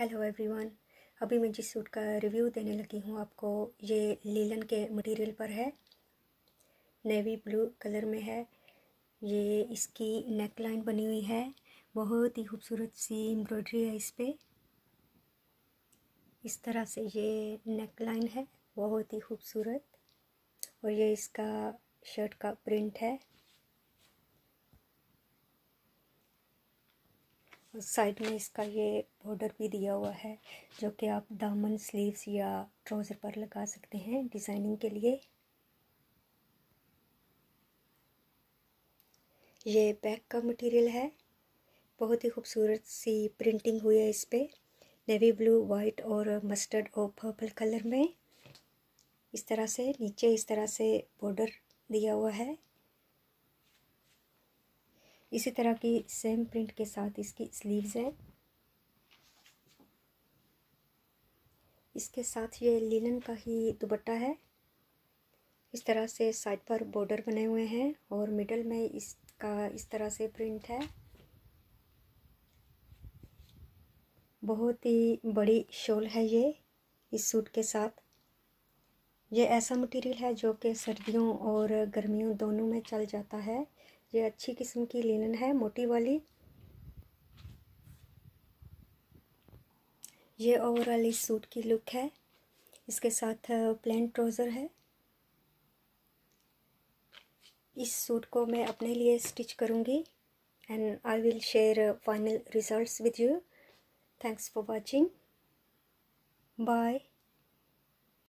Hello everyone, अभी मैं जिस सूट का रिव्यू देने लगी हूँ, आपको ये लीलन के मटेरियल पर है। नेवी ब्लू कलर में है। ये इसकी नेक लाइन बनी हुई है। बहुत ही खूबसूरत सी एम्ब्रॉयडरी है इस पर इस तरह से ये नेक लाइन है। बहुत ही खूबसूरत। और ये इसका शर्ट का प्रिंट है। साइड में इसका ये बॉर्डर भी दिया हुआ है, जो कि आप दामन स्लीव्स या ट्राउज़र पर लगा सकते हैं डिज़ाइनिंग के लिए। ये बैक का मटेरियल है। बहुत ही खूबसूरत सी प्रिंटिंग हुई है इस पर नेवी ब्लू वाइट और मस्टर्ड और पर्पल कलर में। इस तरह से, नीचे इस तरह से बॉर्डर दिया हुआ है। इसी तरह की सेम प्रिंट के साथ इसकी स्लीव्स हैं। इसके साथ ये लिनन का ही दुपट्टा है। इस तरह से साइड पर बॉर्डर बने हुए हैं और मिडल में इसका इस तरह से प्रिंट है। बहुत ही बड़ी शॉल है ये, इस सूट के साथ। ये ऐसा मटेरियल है जो कि सर्दियों और गर्मियों दोनों में चल जाता है। ये अच्छी किस्म की लिनन है, मोटी वाली। ये ओवरऑल इस सूट की लुक है। इसके साथ प्लेन ट्राउज़र है। इस सूट को मैं अपने लिए स्टिच करूँगी। And I will share final results with you thanks for watching bye